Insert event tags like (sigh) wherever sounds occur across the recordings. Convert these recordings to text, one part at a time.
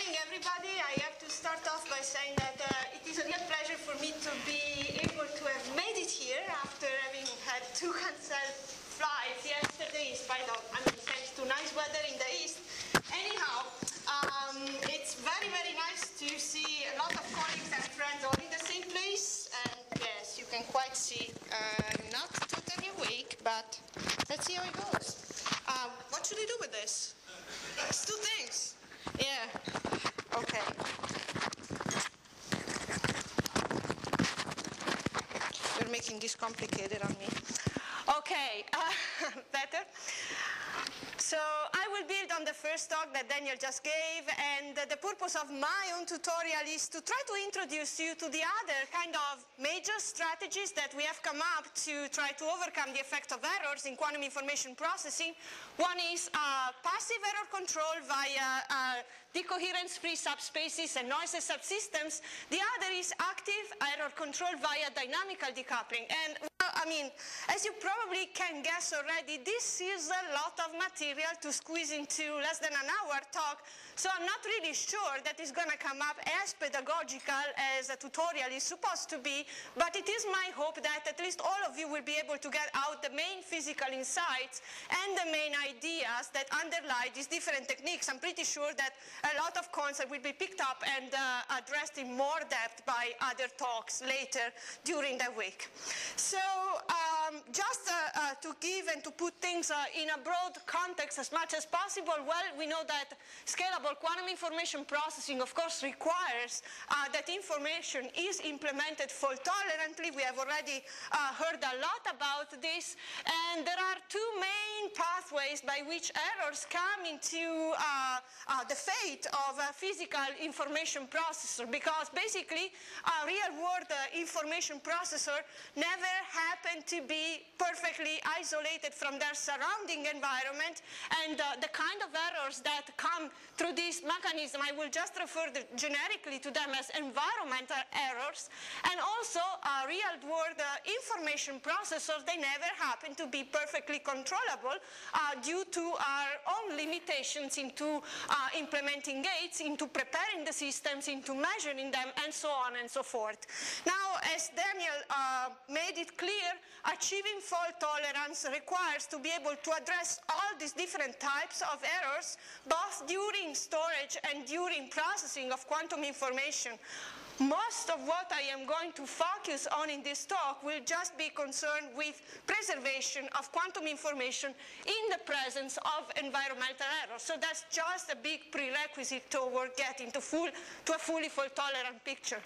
morning, everybody. I have to start off by saying that uh, it is a real pleasure for me to be able to have made it here after having had two (laughs) cancelled flights yesterday, in spite of, I mean, thanks to nice weather in the east. Anyhow, um, it's very, very nice to see a lot of colleagues and friends all in the same place. And yes, you can quite see, uh, not totally awake, but let's see how it goes. Uh, what should I do with this? It's two things. Yeah. Okay. You're making this complicated on me. Okay, (laughs) uh, better. So I will build on the first talk that Daniel just gave, and the purpose of my own tutorial is to try to introduce you to the other kind of major strategies that we have come up to try to overcome the effect of errors in quantum information processing. One is uh, passive error control via uh, decoherence-free subspaces and noiseless subsystems. The other is active error control via dynamical decoupling. And I mean, as you probably can guess already, this is a lot of material to squeeze into less than an hour talk, so I'm not really sure that it's going to come up as pedagogical as a tutorial is supposed to be, but it is my hope that at least all of you will be able to get out the main physical insights and the main ideas that underlie these different techniques. I'm pretty sure that a lot of concepts will be picked up and uh, addressed in more depth by other talks later during the week. So um, just uh, uh, to give and to put things uh, in a broad context as much as possible, well, we know that scalable quantum information processing, of course, requires uh, that information is implemented fault tolerantly. We have already uh, heard a lot about this, and there are two main pathways by which errors come into uh, the fate of a physical information processor, because basically a real-world information processor never happened to be perfectly isolated from their surrounding environment and uh, the kind of errors that come through this mechanism, I will just refer the, generically to them as environmental errors and also uh, real-world uh, information processors, they never happen to be perfectly controllable uh, due to our own limitations into uh, implementing gates, into preparing the systems, into measuring them, and so on and so forth. Now, as Daniel uh, made it clear, achieving fault tolerance requires to be able to address all these different types of errors, both during storage and during processing of quantum information. Most of what I am going to focus on in this talk will just be concerned with preservation of quantum information in the presence of environmental errors. So that's just a big prerequisite toward getting to, full, to a fully fault-tolerant picture.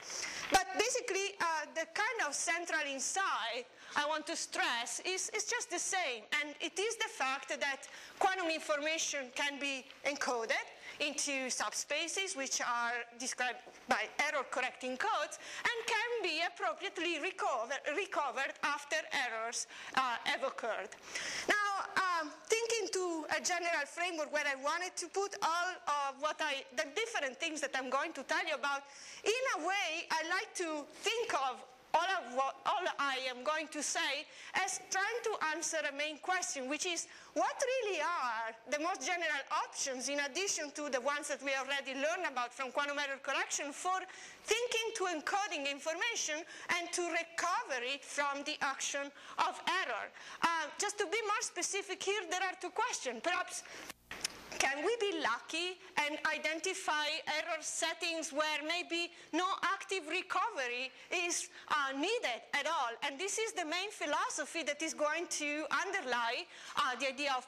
But basically, uh, the kind of central insight I want to stress is, is just the same, and it is the fact that quantum information can be encoded into subspaces which are described by error-correcting codes and can be appropriately recover, recovered after errors uh, have occurred. Now, um, thinking to a general framework where I wanted to put all of what I, the different things that I'm going to tell you about, in a way, I like to think of all what all I am going to say as trying to answer a main question, which is what really are the most general options in addition to the ones that we already learned about from quantum error correction for thinking to encoding information and to recover it from the action of error. Uh, just to be more specific here, there are two questions. Perhaps can we be lucky and identify error settings where maybe no active recovery is uh, needed at all? And this is the main philosophy that is going to underlie uh, the idea of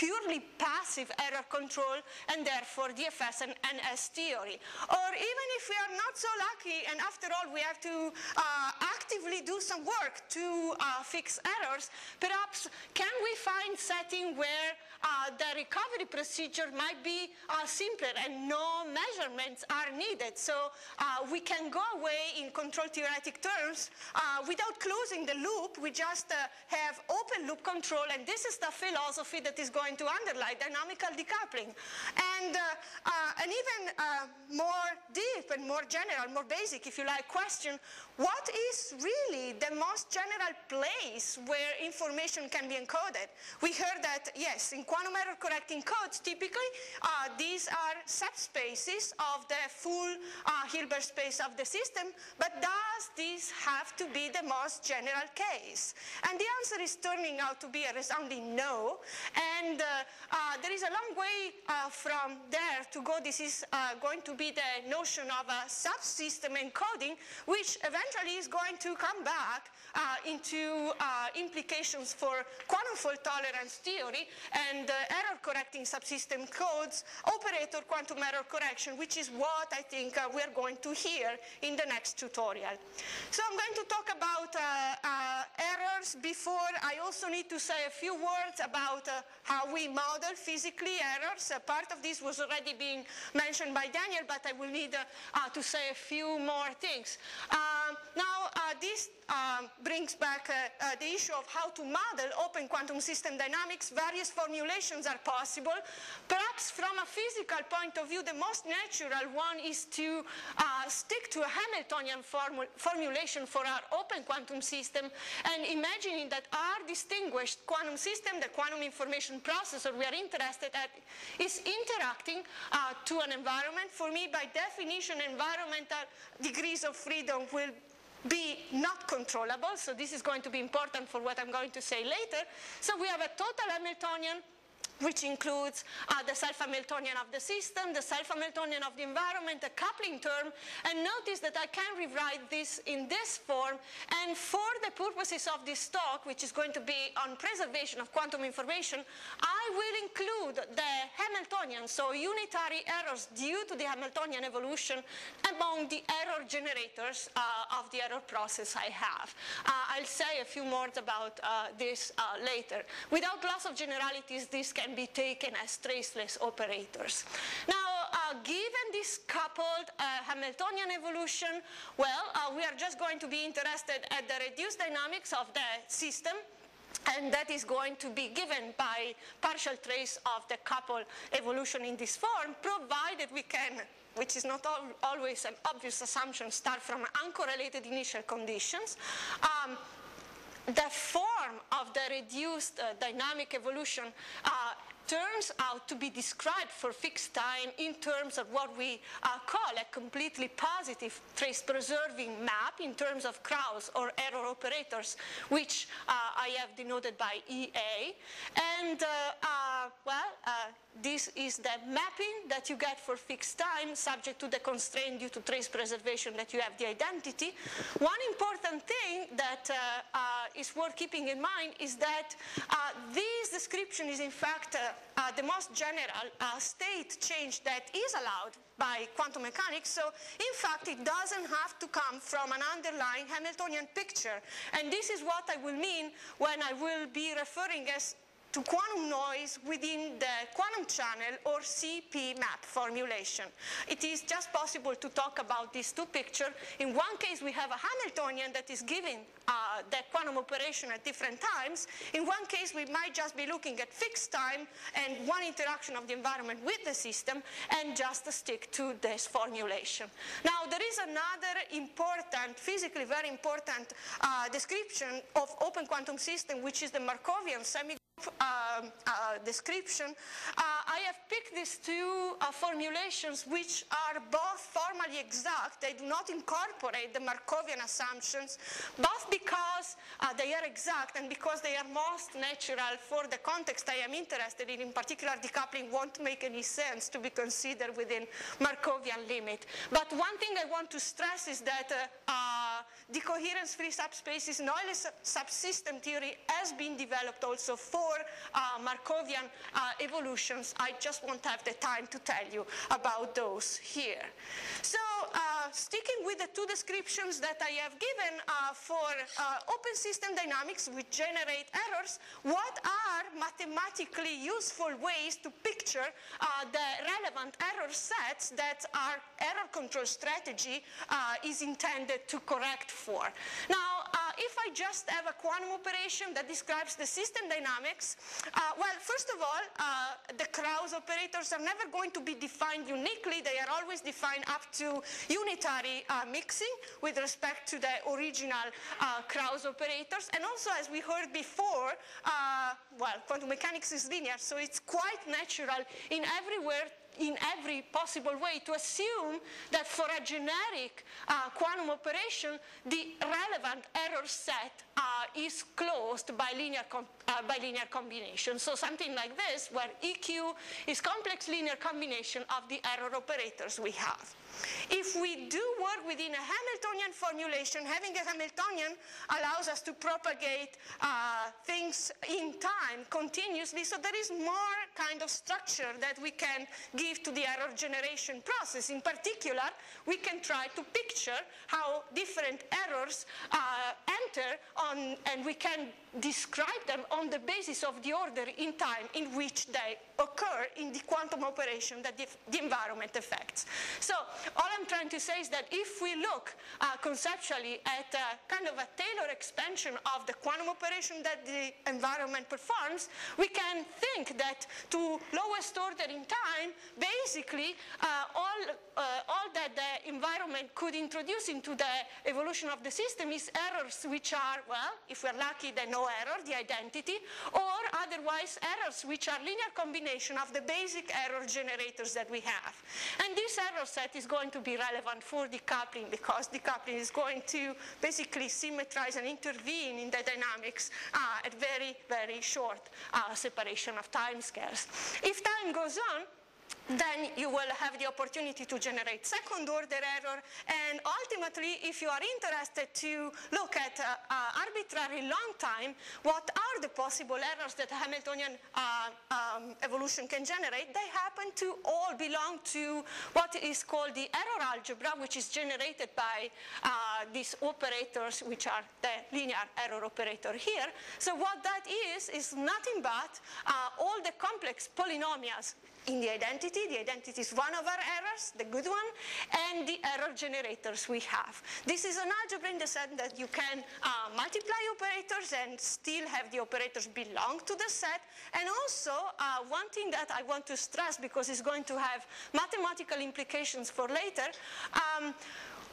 purely passive error control and therefore DFS and NS theory. Or even if we are not so lucky and after all we have to uh, actively do some work to uh, fix errors, perhaps can we find setting where uh, the recovery procedure might be uh, simpler and no measurements are needed. So uh, we can go away in control theoretic terms uh, without closing the loop. We just have open loop control and this is the philosophy that is going going to underlie dynamical decoupling. And uh, uh, an even uh, more deep and more general, more basic, if you like, question, what is really the most general place where information can be encoded? We heard that, yes, in quantum error correcting codes, typically, uh, these are subspaces of the full uh, Hilbert space of the system, but does this have to be the most general case? And the answer is turning out to be a resounding no, and uh, uh, there is a long way uh, from there to go. This is uh, going to be the notion of a subsystem encoding, which eventually is going to come back uh, into uh, implications for quantum fault tolerance theory and error correcting subsystem codes, operator quantum error correction, which is what I think we're going to hear in the next tutorial. So I'm going to talk about errors before I also need to say a few words about how we model physically errors. part of this was already being mentioned by Daniel, but I will need uh, to say a few more things. Um, now, uh, this um, brings back uh, uh, the issue of how to model open quantum system dynamics. Various formulations are possible. Perhaps from a physical point of view, the most natural one is to uh, stick to a Hamiltonian formu formulation for our open quantum system and imagining that our distinguished quantum system, the quantum information processor we are interested at, is interacting uh, to an environment. For me, by definition, environmental degrees of freedom will be not controllable, so this is going to be important for what I'm going to say later. So we have a total Hamiltonian which includes uh, the self-Hamiltonian of the system, the self-Hamiltonian of the environment, the coupling term, and notice that I can rewrite this in this form, and for the purposes of this talk, which is going to be on preservation of quantum information, I will include the Hamiltonian, so unitary errors due to the Hamiltonian evolution among the error generators uh, of the error process I have. Uh, I'll say a few words about uh, this uh, later. Without loss of generalities, this can can be taken as traceless operators. Now, uh, given this coupled uh, Hamiltonian evolution, well, uh, we are just going to be interested at the reduced dynamics of the system and that is going to be given by partial trace of the couple evolution in this form, provided we can which is not al always an obvious assumption, start from uncorrelated initial conditions. Um, the form of the reduced uh, dynamic evolution uh, turns out to be described for fixed time in terms of what we uh, call a completely positive trace preserving map in terms of Kraus or error operators, which uh, I have denoted by EA. And, uh, uh well, uh, this is the mapping that you get for fixed time, subject to the constraint due to trace preservation that you have the identity. One important thing that uh, is worth keeping in mind is that this description is in fact uh, the most general uh, state change that is allowed by quantum mechanics. So in fact, it doesn't have to come from an underlying Hamiltonian picture. And this is what I will mean when I will be referring as to quantum noise within the quantum channel or CP map formulation. It is just possible to talk about these two pictures. In one case, we have a Hamiltonian that is giving uh, the quantum operation at different times. In one case, we might just be looking at fixed time and one interaction of the environment with the system and just stick to this formulation. Now, there is another important, physically very important uh, description of open quantum system, which is the Markovian semi uh, uh, description, uh, I have picked these two uh, formulations which are both formally exact. They do not incorporate the Markovian assumptions, both because uh, they are exact and because they are most natural for the context I am interested in. In particular, decoupling won't make any sense to be considered within Markovian limit. But one thing I want to stress is that uh, decoherence-free subspaces, Noiseless subsystem theory has been developed also for for uh, Markovian uh, evolutions. I just won't have the time to tell you about those here. So uh, sticking with the two descriptions that I have given uh, for uh, open system dynamics which generate errors, what are mathematically useful ways to picture the relevant error sets that our error control strategy is intended to correct for? Now, I just have a quantum operation that describes the system dynamics, uh, well, first of all, uh, the Kraus operators are never going to be defined uniquely. They are always defined up to unitary uh, mixing with respect to the original uh, Kraus operators. And also, as we heard before, uh, well, quantum mechanics is linear, so it's quite natural in everywhere in every possible way to assume that for a generic uh, quantum operation, the relevant error set uh, is closed by linear, uh, by linear combination. So something like this, where EQ is complex linear combination of the error operators we have. If we do work within a Hamiltonian formulation, having a Hamiltonian allows us to propagate uh, things in time continuously, so there is more kind of structure that we can give to the error generation process. In particular, we can try to picture how different errors uh, enter on, and we can describe them on the basis of the order in time in which they occur in the quantum operation that the, the environment affects. So all I'm trying to say is that if we look uh, conceptually at kind of a Taylor expansion of the quantum operation that the environment performs, we can think that to lowest order in time, basically uh, all, uh, all that the environment could introduce into the evolution of the system is errors which are, well, if we're lucky, then error, the identity, or otherwise errors which are linear combination of the basic error generators that we have. And this error set is going to be relevant for decoupling because decoupling is going to basically symmetrize and intervene in the dynamics uh, at very, very short uh, separation of time scales. If time goes on, then you will have the opportunity to generate second order error. And ultimately, if you are interested to look at uh, uh, arbitrary long time, what are the possible errors that Hamiltonian uh, um, evolution can generate? They happen to all belong to what is called the error algebra, which is generated by uh, these operators, which are the linear error operator here. So what that is, is nothing but uh, all the complex polynomials in the identity. The identity is one of our errors, the good one, and the error generators we have. This is an algebra in the sense that you can uh, multiply operators and still have the operators belong to the set. And also, uh, one thing that I want to stress because it's going to have mathematical implications for later, um,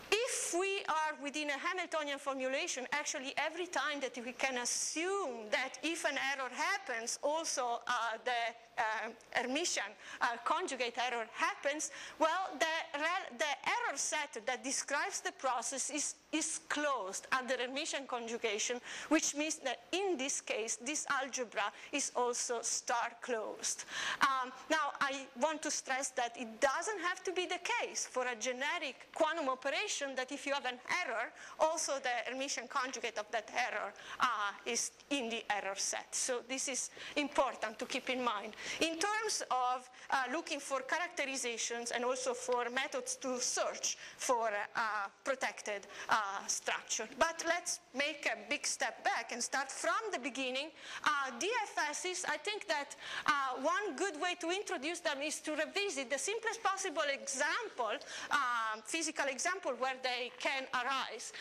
if we are within a Hamiltonian formulation, actually every time that we can assume that if an error happens, also uh, the uh, Hermitian uh, conjugate error happens, well, the, the error set that describes the process is, is closed under Hermitian conjugation, which means that in this case, this algebra is also star closed. Um, now, I want to stress that it doesn't have to be the case for a generic quantum operation that if you have an error, also the Hermitian conjugate of that error uh, is in the error set. So this is important to keep in mind in terms of uh, looking for characterizations and also for methods to search for uh, protected uh, structure. But let's make a big step back and start from the beginning. Uh, DFSs, I think that uh, one good way to introduce them is to revisit the simplest possible example, uh, physical example where they can arise.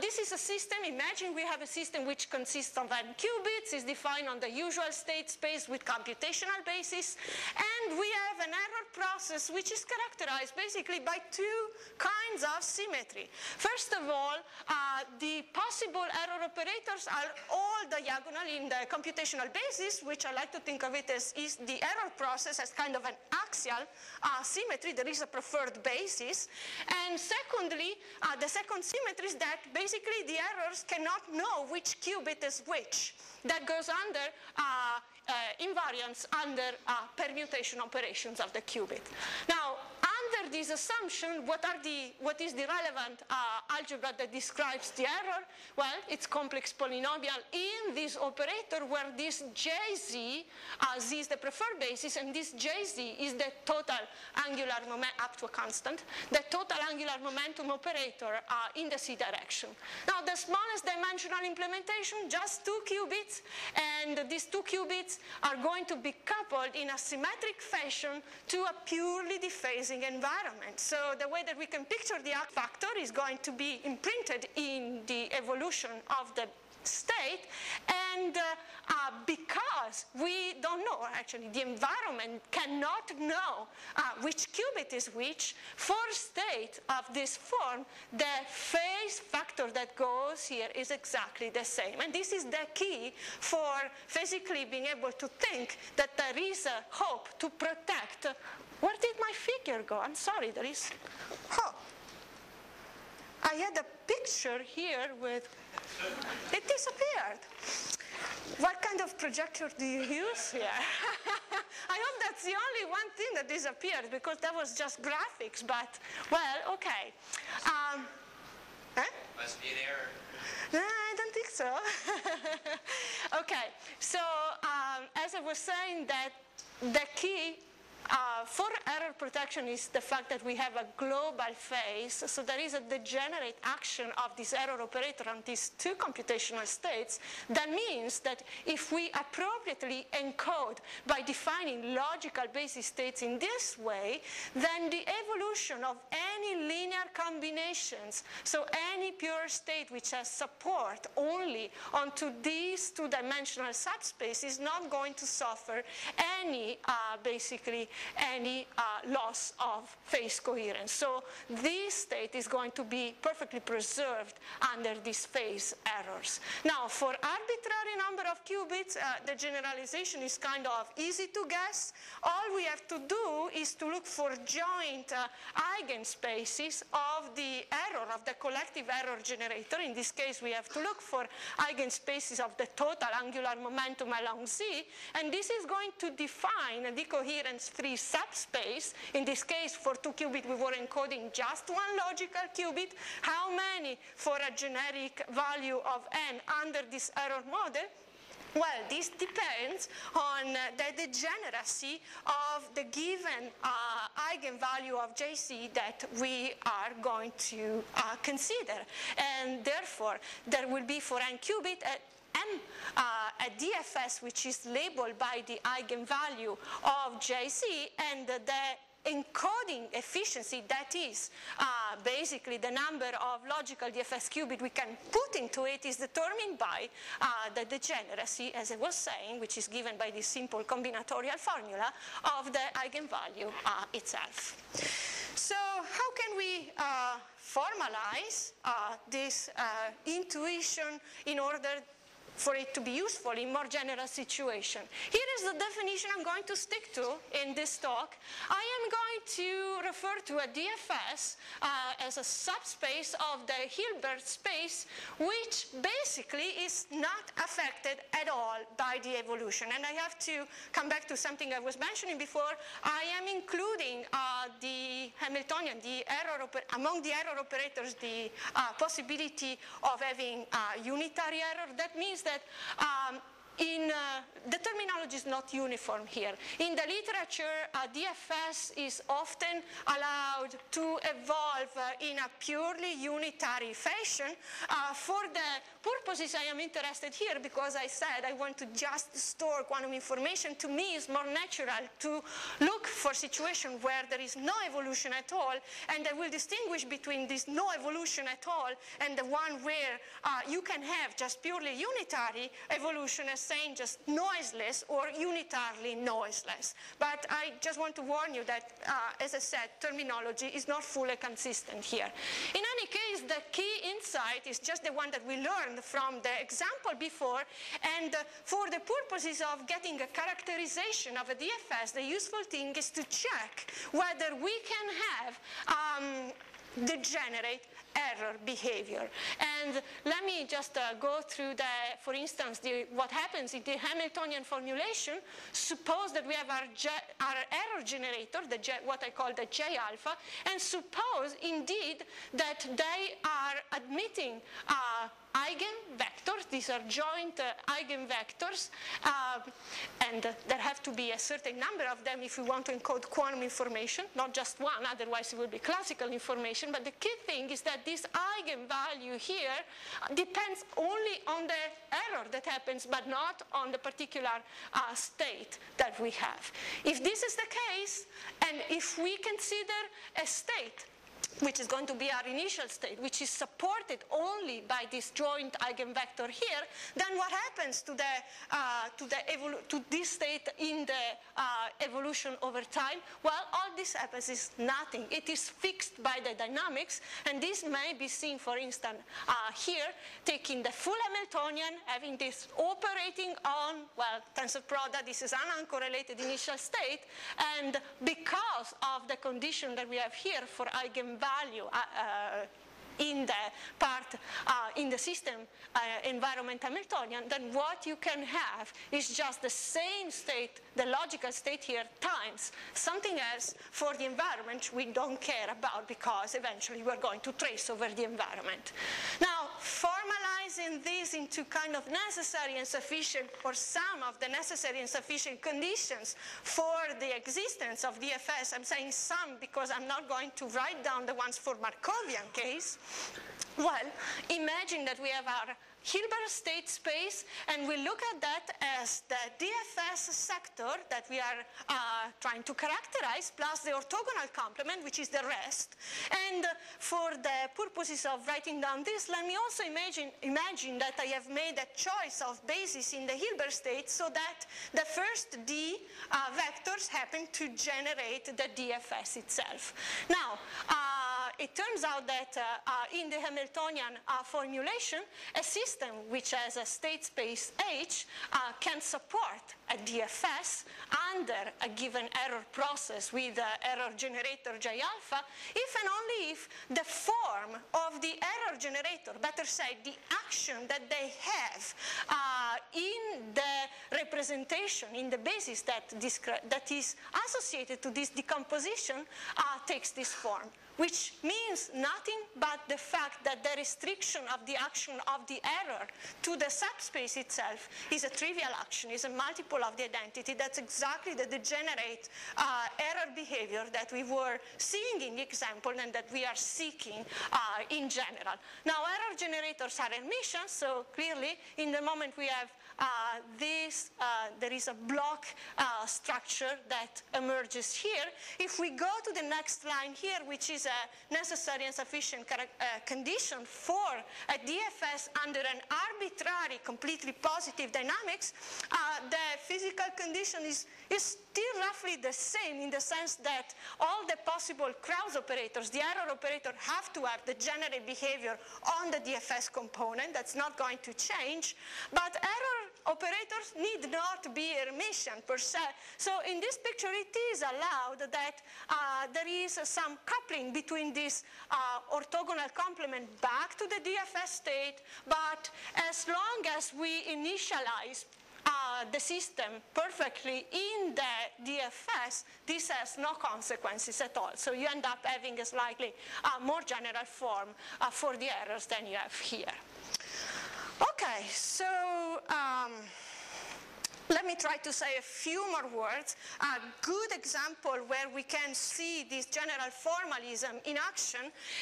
this is a system, imagine we have a system which consists of n qubits, is defined on the usual state space with computational basis. And we have an error process which is characterized basically by two kinds of symmetry. First of all, uh, the possible error operators are all diagonal in the computational basis, which I like to think of it as is the error process as kind of an axial uh, symmetry. There is a preferred basis. And secondly, uh, the second symmetry is that basically the errors cannot know which qubit is which. That goes under uh, uh, invariance under uh, permutation operations of the qubit. Now, under this assumption, what, are the, what is the relevant uh, algebra that describes the error? Well, it's complex polynomial in this operator where this jz, uh, z is the preferred basis, and this jz is the total angular momentum up to a constant, the total angular momentum operator uh, in the z direction. Now, the smallest dimensional implementation, just two qubits, and these two qubits are going to be coupled in a symmetric fashion to a purely dephasing environment environment. So the way that we can picture the arc factor is going to be imprinted in the evolution of the state and uh, uh, because we don't know actually the environment cannot know uh, which qubit is which for state of this form the phase factor that goes here is exactly the same and this is the key for physically being able to think that there is a hope to protect where did my figure go i'm sorry there is oh I had a picture here with, it disappeared. What kind of projector do you use here? (laughs) I hope that's the only one thing that disappeared because that was just graphics, but, well, okay. Um, huh? Must be an error. No, I don't think so. (laughs) okay, so um, as I was saying that the key uh, for error protection is the fact that we have a global phase, so there is a degenerate action of this error operator on these two computational states. That means that if we appropriately encode by defining logical basis states in this way, then the evolution of any linear combinations, so any pure state which has support only onto these two-dimensional subspace is not going to suffer any, uh, basically, any uh, loss of phase coherence. So this state is going to be perfectly preserved under these phase errors. Now, for arbitrary number of qubits, uh, the generalization is kind of easy to guess. All we have to do is to look for joint uh, eigenspaces of the error, of the collective error generator. In this case, we have to look for eigenspaces of the total angular momentum along Z, and this is going to define the coherence free subspace. In this case, for two qubit, we were encoding just one logical qubit. How many for a generic value of n under this error model? Well, this depends on uh, the degeneracy of the given uh, eigenvalue of Jz that we are going to uh, consider. And therefore, there will be for n qubit and uh, a DFS which is labeled by the eigenvalue of Jz and the encoding efficiency, that is uh, basically the number of logical DFS qubit we can put into it is determined by uh, the degeneracy, as I was saying, which is given by this simple combinatorial formula of the eigenvalue uh, itself. So how can we uh, formalize uh, this uh, intuition in order for it to be useful in more general situation. Here is the definition I'm going to stick to in this talk. I am going to refer to a DFS uh, as a subspace of the Hilbert space, which basically is not affected at all by the evolution. And I have to come back to something I was mentioning before. I am including uh, the Hamiltonian, the error among the error operators, the uh, possibility of having unitary error. That means that that um, in, uh, the terminology is not uniform here. In the literature, uh, DFS is often allowed to evolve uh, in a purely unitary fashion. Uh, for the purposes I am interested here, because I said I want to just store quantum information, to me it's more natural to look for situations where there is no evolution at all, and I will distinguish between this no evolution at all and the one where uh, you can have just purely unitary evolution as saying just noiseless or unitarily noiseless. But I just want to warn you that, uh, as I said, terminology is not fully consistent here. In any case, the key insight is just the one that we learned from the example before, and uh, for the purposes of getting a characterization of a DFS, the useful thing is to check whether we can have um, degenerate error behavior. And let me just uh, go through the, for instance, the, what happens in the Hamiltonian formulation. Suppose that we have our, J, our error generator, the J, what I call the J alpha, and suppose indeed that they are admitting uh, eigenvectors. These are joint uh, eigenvectors, uh, and there have to be a certain number of them if we want to encode quantum information, not just one, otherwise it would be classical information. But the key thing is that this eigenvalue here depends only on the error that happens, but not on the particular uh, state that we have. If this is the case, and if we consider a state which is going to be our initial state, which is supported only by this joint eigenvector here, then what happens to, the, uh, to, the to this state in the uh, evolution over time? Well, all this happens is nothing. It is fixed by the dynamics, and this may be seen, for instance, uh, here, taking the full Hamiltonian, having this operating on, well, tensor product, this is an uncorrelated initial state, and because of the condition that we have here for eigenvalue, value uh, uh, in the part, uh, in the system uh, environment Hamiltonian, then what you can have is just the same state, the logical state here, times something else for the environment we don't care about because eventually we're going to trace over the environment. Now, formalizing this into kind of necessary and sufficient, or some of the necessary and sufficient conditions for the existence of DFS, I'm saying some because I'm not going to write down the ones for Markovian case, well, imagine that we have our Hilbert state space, and we look at that as the DFS sector that we are uh, trying to characterize, plus the orthogonal complement, which is the rest. And for the purposes of writing down this, let me also imagine, imagine that I have made a choice of basis in the Hilbert state so that the first D uh, vectors happen to generate the DFS itself. Now, uh, it turns out that uh, uh, in the Hamiltonian uh, formulation, a system which has a state space H can support a DFS under a given error process with error generator J alpha if and only if the form of the error generator, better said, the action that they have uh, in the representation, in the basis that, that is associated to this decomposition uh, takes this form which means nothing but the fact that the restriction of the action of the error to the subspace itself is a trivial action, is a multiple of the identity. That's exactly the degenerate uh, error behavior that we were seeing in the example and that we are seeking uh, in general. Now, error generators are Hermitian, so clearly in the moment we have this, uh, there is a block uh, structure that emerges here. If we go to the next line here, which is a necessary and sufficient condition for a DFS under an arbitrary, completely positive dynamics, the physical condition is, is still roughly the same in the sense that all the possible Kraus operators, the error operator, have to have the degenerate behavior on the DFS component. That's not going to change. But error operators need not be Hermitian per se. So in this picture, it is allowed that uh, there is some coupling between this uh, orthogonal complement back to the DFS state, but as long as we initialize uh, the system perfectly in the DFS, this has no consequences at all. So you end up having a slightly uh, more general form uh, for the errors than you have here. Okay, so um, let me try to say a few more words. A good example where we can see this general formalism in action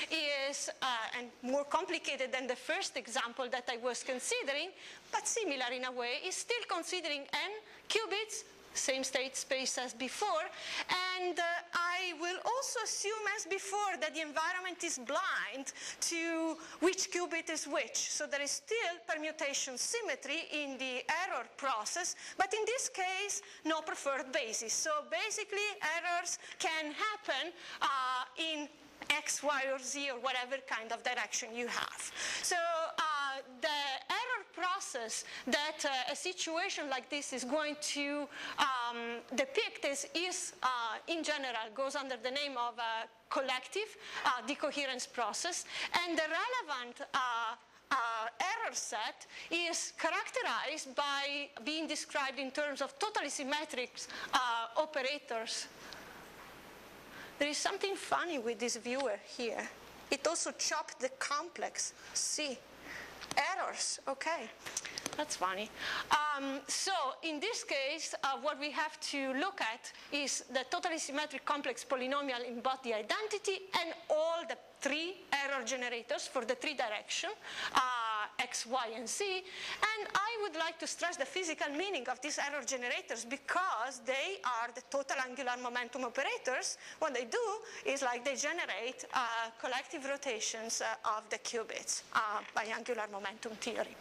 is, uh, and more complicated than the first example that I was considering, but similar in a way, is still considering n qubits same state space as before. And uh, I will also assume as before that the environment is blind to which qubit is which. So there is still permutation symmetry in the error process, but in this case, no preferred basis. So basically, errors can happen uh, in X, Y, or Z, or whatever kind of direction you have. So the error process that uh, a situation like this is going to um, depict is, is uh, in general, goes under the name of a collective uh, decoherence process, and the relevant uh, error set is characterized by being described in terms of totally symmetric uh, operators there is something funny with this viewer here. It also chopped the complex. See, errors, okay. That's funny. Um, so in this case, uh, what we have to look at is the totally symmetric complex polynomial in both the identity and all the three error generators for the three direction, uh, x, y, and z. And I would like to stress the physical meaning of these error generators because they are the total angular momentum operators. What they do is like they generate uh, collective rotations uh, of the qubits uh, by angular momentum theory.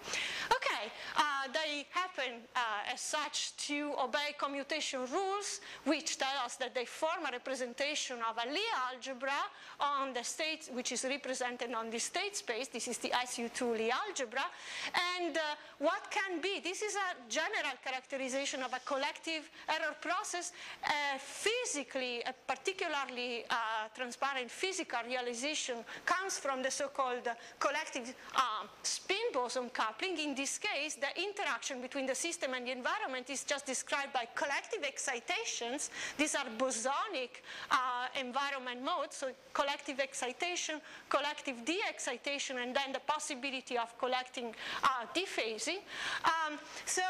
Okay, uh, they happen uh, as such to obey commutation rules, which tell us that they form a representation of a Lie algebra on the state which is represented on the state space. This is the SU2 Lie algebra. And uh, what can be, this is a general characterization of a collective error process. Uh, physically, a particularly uh, transparent physical realization comes from the so-called collective um, spin boson coupling. In this case, the interaction between the system and the environment is just described by collective excitations. These are bosonic uh, environment modes, so collective excitation collective de-excitation, and then the possibility of collecting uh, dephasing. Um, so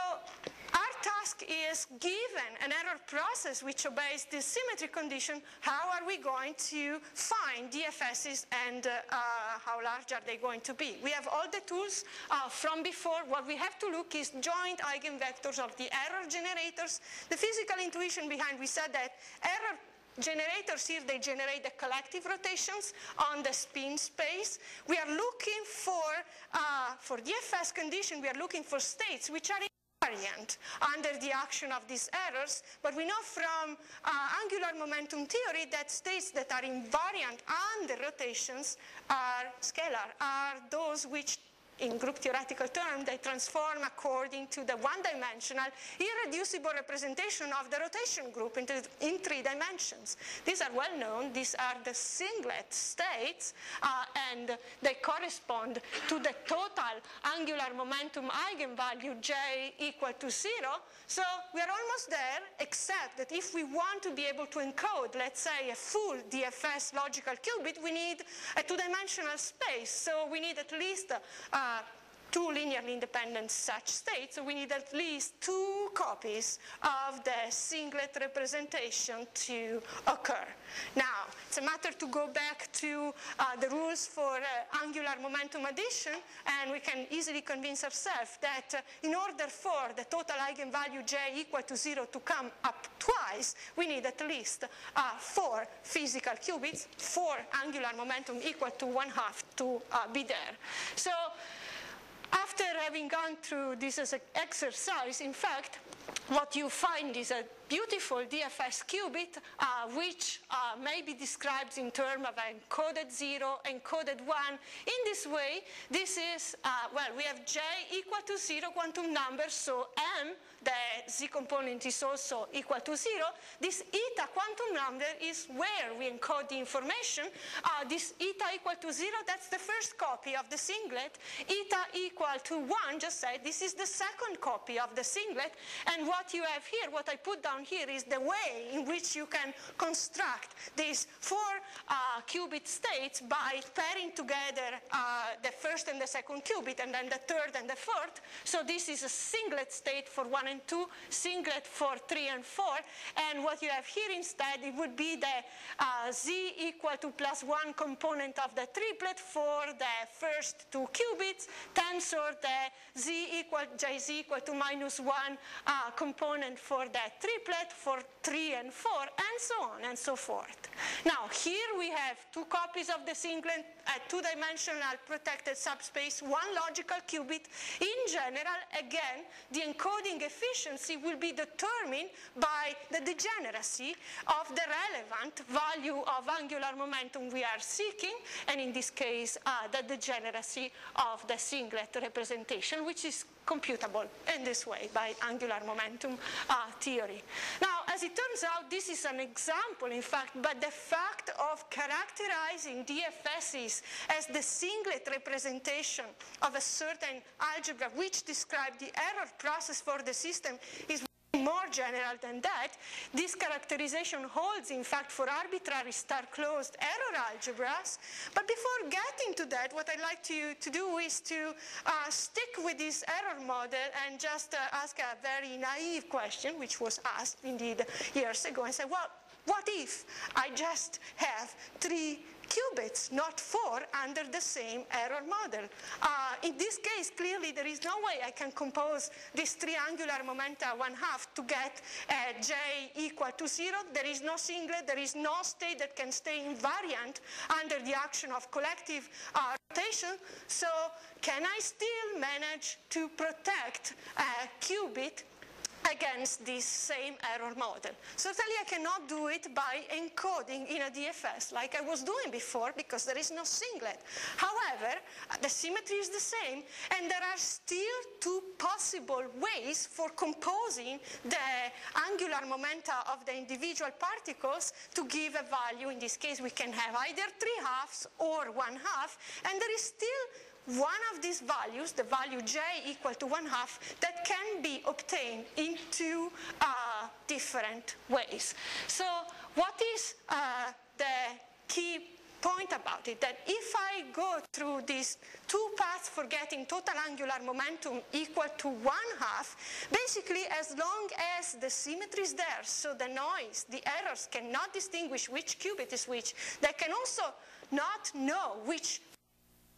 our task is given an error process which obeys this symmetry condition, how are we going to find DFSs and uh, uh, how large are they going to be? We have all the tools uh, from before. What we have to look is joint eigenvectors of the error generators. The physical intuition behind, we said that error generators here, they generate the collective rotations on the spin space. We are looking for, uh, for DFS condition, we are looking for states which are invariant under the action of these errors, but we know from uh, angular momentum theory that states that are invariant under rotations are scalar, are those which in group theoretical terms, they transform according to the one-dimensional, irreducible representation of the rotation group into, in three dimensions. These are well known. These are the singlet states, uh, and they correspond to the total angular momentum eigenvalue j equal to zero. So we are almost there, except that if we want to be able to encode, let's say, a full DFS logical qubit, we need a two-dimensional space. So we need at least uh, uh, two linearly independent such states, so we need at least two copies of the singlet representation to occur. Now, it's a matter to go back to uh, the rules for uh, angular momentum addition, and we can easily convince ourselves that uh, in order for the total eigenvalue j equal to zero to come up twice, we need at least uh, four physical qubits, four angular momentum equal to one half to uh, be there. So after having gone through this as an exercise, in fact, what you find is a beautiful DFS qubit, uh, which uh, may be described in terms of encoded 0, encoded 1. In this way, this is, uh, well, we have j equal to 0 quantum number, so m, the z component is also equal to 0. This eta quantum number is where we encode the information. Uh, this eta equal to 0, that's the first copy of the singlet. Eta equal to 1, just say, this is the second copy of the singlet. And what you have here, what I put down here is the way in which you can construct these four uh, qubit states by pairing together uh, the first and the second qubit and then the third and the fourth. So this is a singlet state for one and two, singlet for three and four. And what you have here instead, it would be the uh, z equal to plus one component of the triplet for the first two qubits, tensor the z equal, jz equal to minus one uh, component for the triplet, for 3 and 4, and so on and so forth. Now, here we have two copies of the singlet, a two-dimensional protected subspace, one logical qubit. In general, again, the encoding efficiency will be determined by the degeneracy of the relevant value of angular momentum we are seeking, and in this case, uh, the degeneracy of the singlet representation, which is computable in this way by angular momentum uh, theory. Now, as it turns out, this is an example, in fact, but the fact of characterizing DFSs as the singlet representation of a certain algebra which describes the error process for the system is more general than that. This characterization holds, in fact, for arbitrary star-closed error algebras. But before getting to that, what I'd like to, to do is to uh, stick with this error model and just uh, ask a very naive question, which was asked indeed years ago, and say, well, what if I just have three qubits, not four, under the same error model. Uh, in this case, clearly there is no way I can compose this three angular momenta one half to get uh, j equal to zero. There is no singlet, there is no state that can stay invariant under the action of collective uh, rotation. So can I still manage to protect a qubit against this same error model. Certainly I cannot do it by encoding in a DFS like I was doing before because there is no singlet. However, the symmetry is the same and there are still two possible ways for composing the angular momenta of the individual particles to give a value. In this case we can have either three halves or one half and there is still one of these values, the value j equal to 1 half, that can be obtained in two uh, different ways. So what is uh, the key point about it? That if I go through these two paths for getting total angular momentum equal to 1 half, basically as long as the symmetry is there, so the noise, the errors cannot distinguish which qubit is which, they can also not know which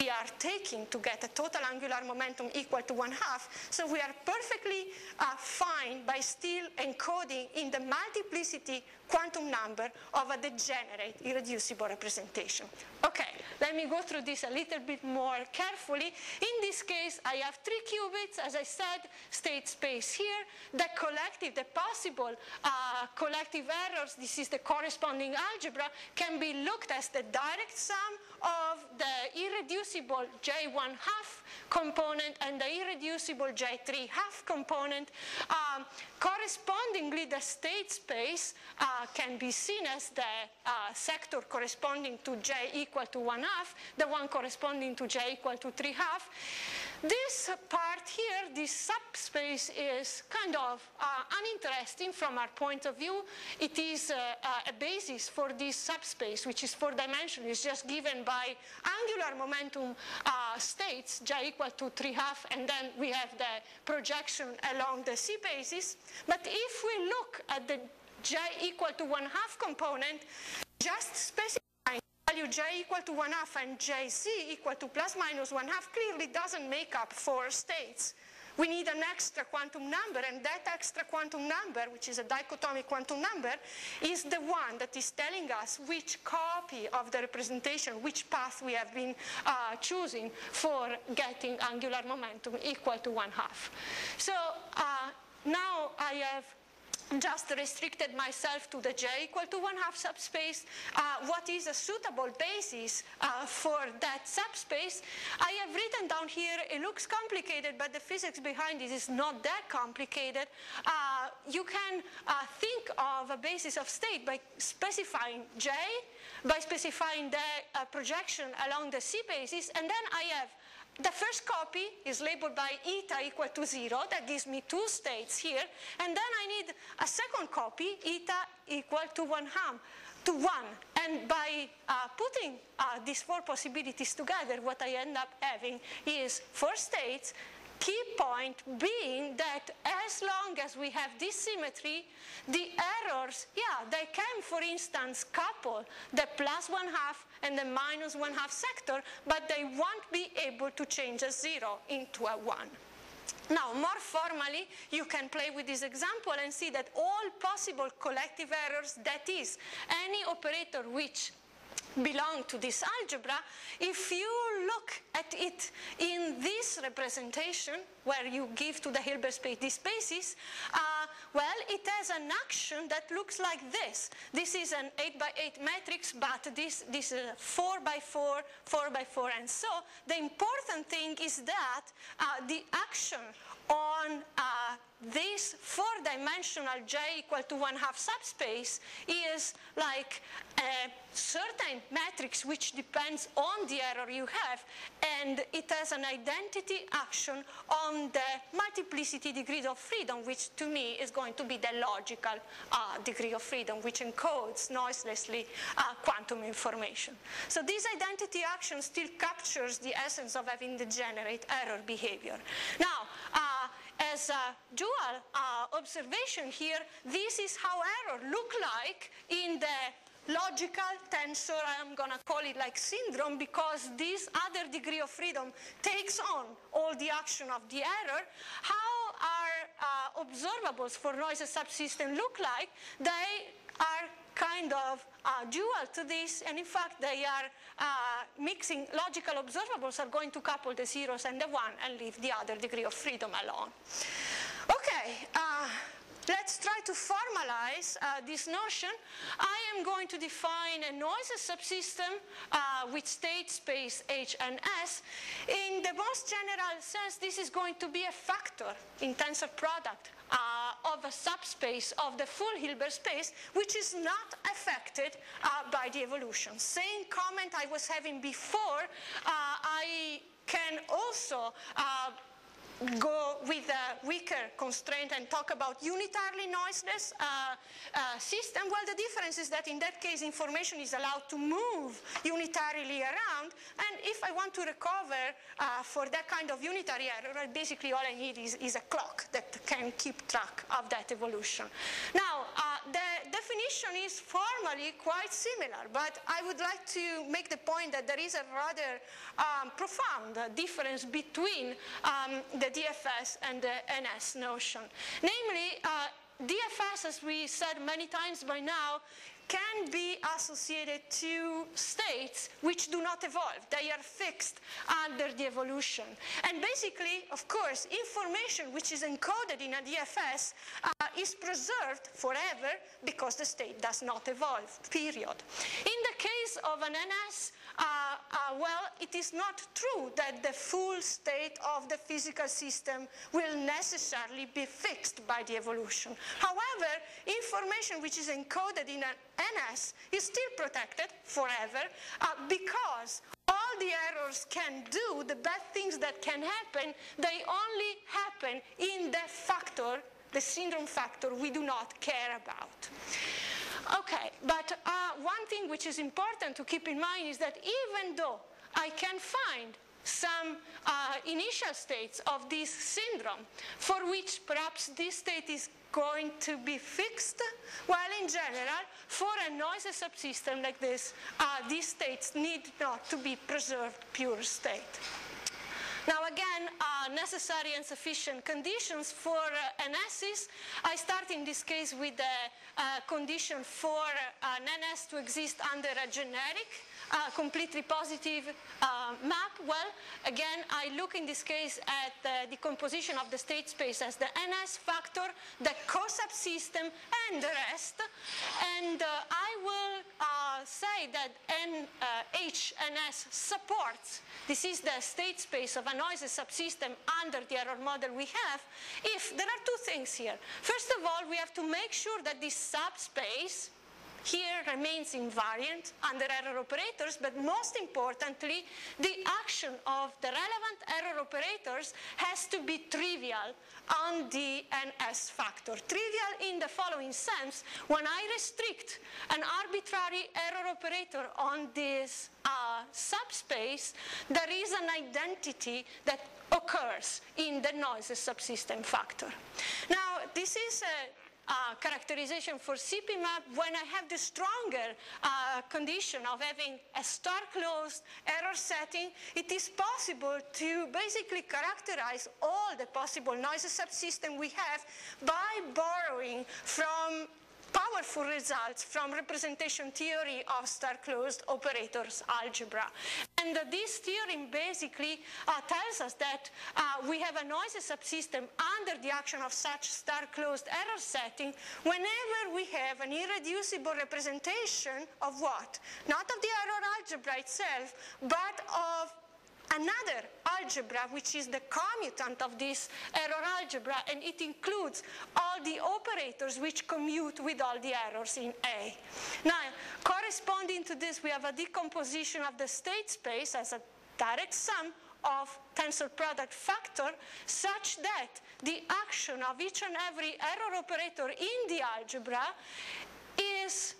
we are taking to get a total angular momentum equal to one half. So we are perfectly uh, fine by still encoding in the multiplicity quantum number of a degenerate irreducible representation. Okay, let me go through this a little bit more carefully. In this case, I have three qubits, as I said, state space here. The collective, the possible uh, collective errors, this is the corresponding algebra, can be looked as the direct sum of the irreducible J1 half component and the irreducible J3 half component. Um, correspondingly, the state space uh, can be seen as the uh, sector corresponding to J equal to 1 half, the one corresponding to J equal to 3 half. This part here, this subspace is kind of uh, uninteresting from our point of view. It is uh, uh, a basis for this subspace, which is four-dimensional. It's just given by angular momentum uh, states, j equal to 3 half, and then we have the projection along the c basis. But if we look at the j equal to 1 half component, just specify value j equal to 1 half and Jz equal to plus minus 1 half clearly doesn't make up four states. We need an extra quantum number, and that extra quantum number, which is a dichotomic quantum number, is the one that is telling us which copy of the representation, which path we have been uh, choosing for getting angular momentum equal to 1 half. So uh, now I have just restricted myself to the j equal to 1 half subspace. Uh, what is a suitable basis uh, for that subspace? I have written down here, it looks complicated, but the physics behind it is not that complicated. Uh, you can uh, think of a basis of state by specifying j, by specifying the uh, projection along the c basis, and then I have the first copy is labeled by eta equal to zero. That gives me two states here. And then I need a second copy, eta equal to one ham, to one. And by uh, putting uh, these four possibilities together, what I end up having is four states key point being that as long as we have this symmetry, the errors, yeah, they can, for instance, couple the plus one half and the minus one half sector, but they won't be able to change a zero into a one. Now, more formally, you can play with this example and see that all possible collective errors, that is, any operator which belong to this algebra, if you look at it in this representation, where you give to the Hilbert space these spaces, uh, well, it has an action that looks like this. This is an 8 by 8 matrix, but this, this is 4 by 4, 4 by 4, and so the important thing is that uh, the action on uh, this four-dimensional j equal to one half subspace is like a certain matrix which depends on the error you have, and it has an identity action on the multiplicity degree of freedom, which to me is going to be the logical uh, degree of freedom, which encodes noiselessly uh, quantum information. So this identity action still captures the essence of having degenerate error behavior. Now, uh, as a dual uh, observation here, this is how error look like in the logical tensor, I'm going to call it like syndrome, because this other degree of freedom takes on all the action of the error. How are uh, observables for noiseless subsystem look like? They are kind of uh, dual to this, and in fact they are uh, mixing logical observables are going to couple the zeros and the one and leave the other degree of freedom alone. Okay, uh, let's try to formalize uh, this notion. I am going to define a noiseless subsystem uh, with state space H and S. In the most general sense, this is going to be a factor in tensor product uh, of a subspace of the full Hilbert space, which is not affected uh, by the evolution. Same comment I was having before, uh, I can also uh, go with a weaker constraint and talk about unitarily noiseless uh, uh, system, well, the difference is that in that case, information is allowed to move unitarily around, and if I want to recover uh, for that kind of unitary error, basically all I need is, is, a clock that can keep track of that evolution. Now, uh, the definition is formally quite similar, but I would like to make the point that there is a rather um, profound difference between um, the DFS and the NS notion. Namely, uh, DFS, as we said many times by now, can be associated to states which do not evolve. They are fixed under the evolution. And basically, of course, information which is encoded in a DFS uh, is preserved forever because the state does not evolve, period. In the case of an NS, uh, uh, well, it is not true that the full state of the physical system will necessarily be fixed by the evolution. However, information which is encoded in an NS is still protected forever uh, because all the errors can do, the bad things that can happen, they only happen in the factor, the syndrome factor we do not care about. Okay, but uh, one thing which is important to keep in mind is that even though I can find some uh, initial states of this syndrome for which perhaps this state is going to be fixed, while in general, for a noiseless subsystem like this, uh, these states need not to be preserved pure state. Now again, uh, necessary and sufficient conditions for uh, NSs. I start in this case with the condition for uh, an NS to exist under a generic uh, completely positive uh, map? Well, again, I look in this case at the decomposition of the state space as the NS factor, the co-subsystem, and the rest. And uh, I will uh, say that NHNS uh, supports, this is the state space of a noiseless subsystem under the error model we have, if there are two things here. First of all, we have to make sure that this subspace here remains invariant under error operators, but most importantly, the action of the relevant error operators has to be trivial on the NS factor. Trivial in the following sense, when I restrict an arbitrary error operator on this uh, subspace, there is an identity that occurs in the noiseless subsystem factor. Now, this is a uh, characterization for CP-map when I have the stronger uh, condition of having a star-closed error setting, it is possible to basically characterize all the possible noiseless subsystem we have by borrowing from powerful results from representation theory of star-closed operators algebra. And uh, this theorem basically uh, tells us that uh, we have a noiseless subsystem under the action of such star-closed error setting whenever we have an irreducible representation of what? Not of the error algebra itself, but of another algebra, which is the commutant of this error algebra, and it includes all the operators which commute with all the errors in A. Now, corresponding to this, we have a decomposition of the state space as a direct sum of tensor product factor such that the action of each and every error operator in the algebra is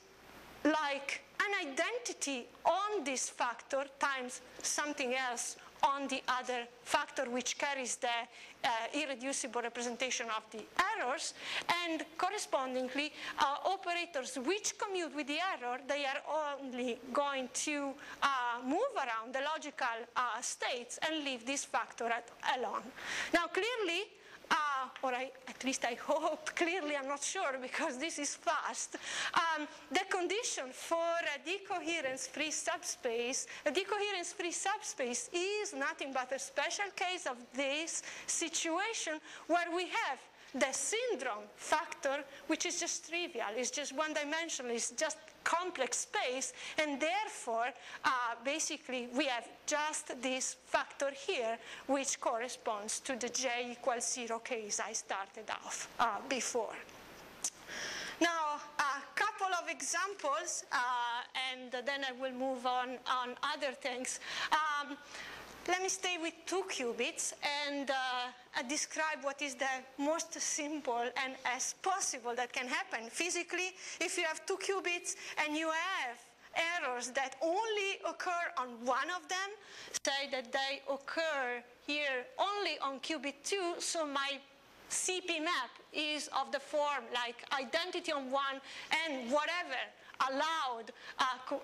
like an identity on this factor times something else on the other factor which carries the uh, irreducible representation of the errors and correspondingly uh, operators which commute with the error they are only going to uh, move around the logical uh, states and leave this factor at, alone. Now clearly uh, or I, at least I hope, (laughs) clearly I'm not sure because this is fast, um, the condition for a decoherence-free subspace, a decoherence-free subspace is nothing but a special case of this situation where we have the syndrome factor, which is just trivial, it's just one dimensional, it's just complex space, and therefore, uh, basically, we have just this factor here, which corresponds to the j equals zero case I started off uh, before. Now, a couple of examples, uh, and then I will move on on other things. Um, let me stay with two qubits and uh, describe what is the most simple and as possible that can happen. Physically, if you have two qubits and you have errors that only occur on one of them, say that they occur here only on qubit 2, so my CP map is of the form like identity on one and whatever allowed uh, uh,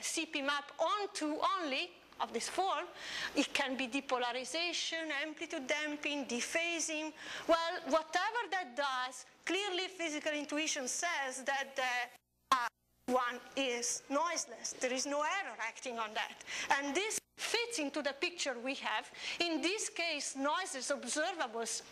CP map on two only, of this form. It can be depolarization, amplitude damping, dephasing. Well, whatever that does, clearly physical intuition says that the uh, one is noiseless. There is no error acting on that. And this fits into the picture we have. In this case, noises observables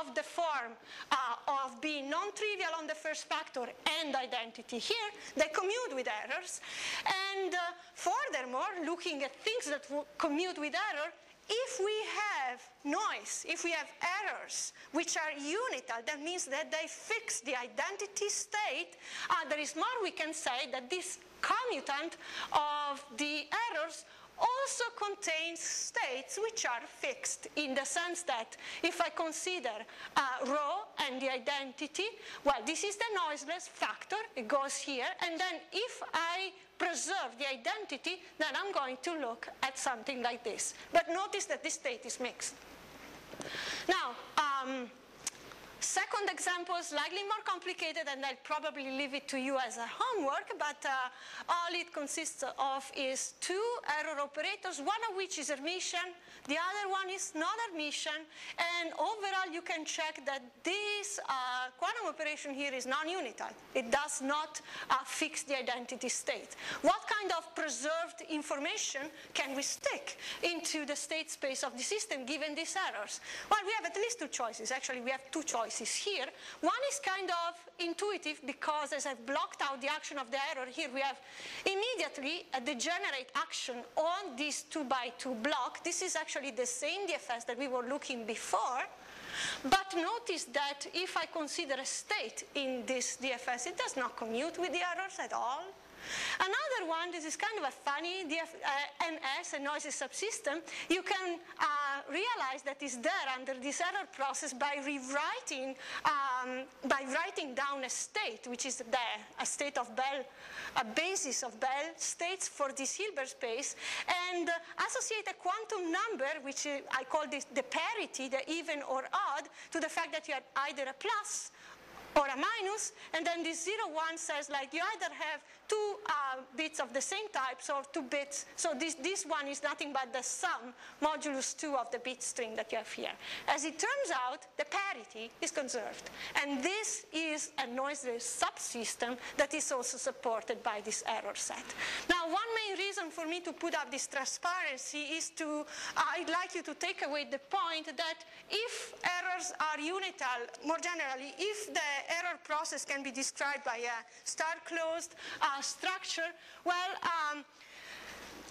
of the form uh, of being non-trivial on the first factor and identity here, they commute with errors. And uh, furthermore, looking at things that commute with error, if we have noise, if we have errors which are unital, that means that they fix the identity state, uh, there is more we can say that this commutant of the errors also contains states which are fixed in the sense that if I consider uh, rho and the identity, well, this is the noiseless factor, it goes here, and then if I preserve the identity, then I'm going to look at something like this. But notice that this state is mixed. Now, um, Second example, slightly more complicated, and I'll probably leave it to you as a homework, but uh, all it consists of is two error operators, one of which is Hermitian, the other one is Hermitian, and overall you can check that this uh, quantum operation here is non-unital. It does not uh, fix the identity state. What kind of preserved information can we stick into the state space of the system given these errors? Well, we have at least two choices. Actually, we have two choices choices here. One is kind of intuitive because as I've blocked out the action of the error here, we have immediately a degenerate action on this 2 by 2 block. This is actually the same DFS that we were looking before. But notice that if I consider a state in this DFS, it does not commute with the errors at all. Another one, this is kind of a funny DF, uh, NS, a noiseless subsystem, you can uh, realize that is there under this error process by rewriting, um, by writing down a state, which is there, a state of Bell, a basis of Bell states for this Hilbert space, and uh, associate a quantum number, which uh, I call this the parity, the even or odd, to the fact that you have either a plus or a minus, and then this zero one says like you either have two uh, bits of the same type, so two bits. So this, this one is nothing but the sum modulus 2 of the bit string that you have here. As it turns out, the parity is conserved. And this is a noiseless subsystem that is also supported by this error set. Now, one main reason for me to put up this transparency is to, uh, I'd like you to take away the point that if errors are unital, more generally, if the error process can be described by a star-closed uh, structure, well, um,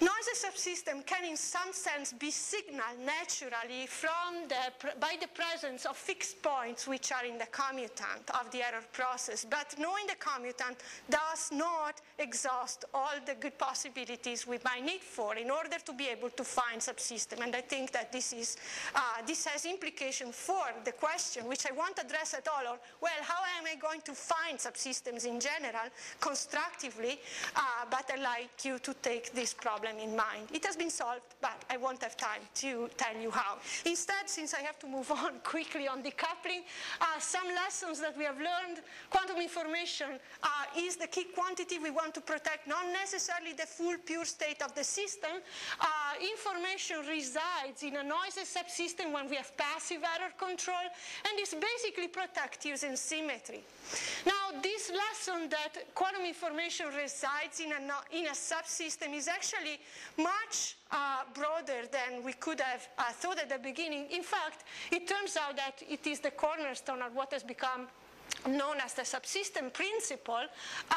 noiseless subsystem can in some sense be signaled naturally from the, by the presence of fixed points which are in the commutant of the error process. But knowing the commutant does not exhaust all the good possibilities we might need for in order to be able to find subsystem. And I think that this, is, uh, this has implication for the question, which I won't address at all, or, well, how am I going to find subsystems in general, constructively, uh, but I'd like you to take this problem problem in mind. It has been solved, but I won't have time to tell you how. Instead, since I have to move (laughs) on quickly on decoupling, uh, some lessons that we have learned, quantum information uh, is the key quantity we want to protect, not necessarily the full pure state of the system. Uh, information resides in a noiseless subsystem when we have passive error control, and is basically protected using symmetry. Now, this lesson that quantum information resides in a, in a subsystem is actually much uh, broader than we could have uh, thought at the beginning. In fact, it turns out that it is the cornerstone of what has become known as the subsystem principle. Uh,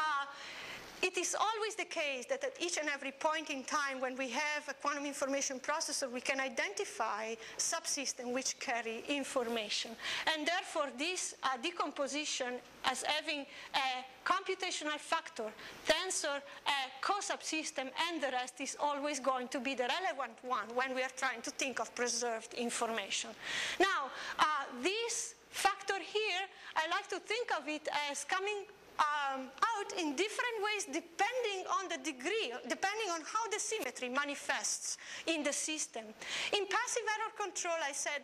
it is always the case that at each and every point in time when we have a quantum information processor, we can identify subsystems which carry information. And therefore, this uh, decomposition as having a computational factor, tensor, a co-subsystem, and the rest is always going to be the relevant one when we are trying to think of preserved information. Now, uh, this factor here, I like to think of it as coming um, out in different ways depending on the degree, depending on how the symmetry manifests in the system. In passive error control, I said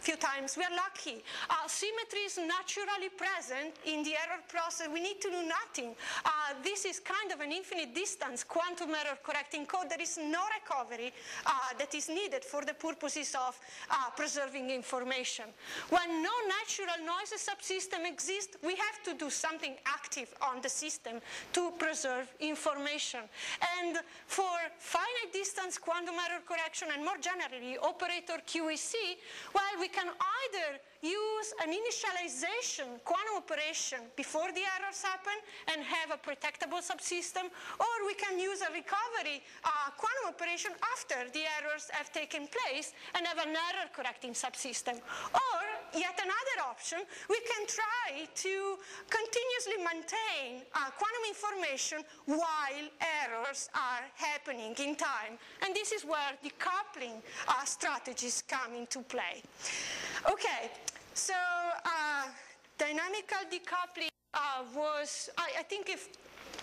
few times. We are lucky. Uh, symmetry is naturally present in the error process. We need to do nothing. Uh, this is kind of an infinite distance quantum error correcting code. There is no recovery uh, that is needed for the purposes of uh, preserving information. When no natural noiseless subsystem exists, we have to do something active on the system to preserve information. And for finite distance quantum error correction and more generally operator QEC, well, we can either use an initialization quantum operation before the errors happen and have a protectable subsystem, or we can use a recovery uh, quantum operation after the errors have taken place and have an error correcting subsystem. Or, option, we can try to continuously maintain uh, quantum information while errors are happening in time. And this is where decoupling uh, strategies come into play. Okay, so uh, dynamical decoupling uh, was, I, I, think if,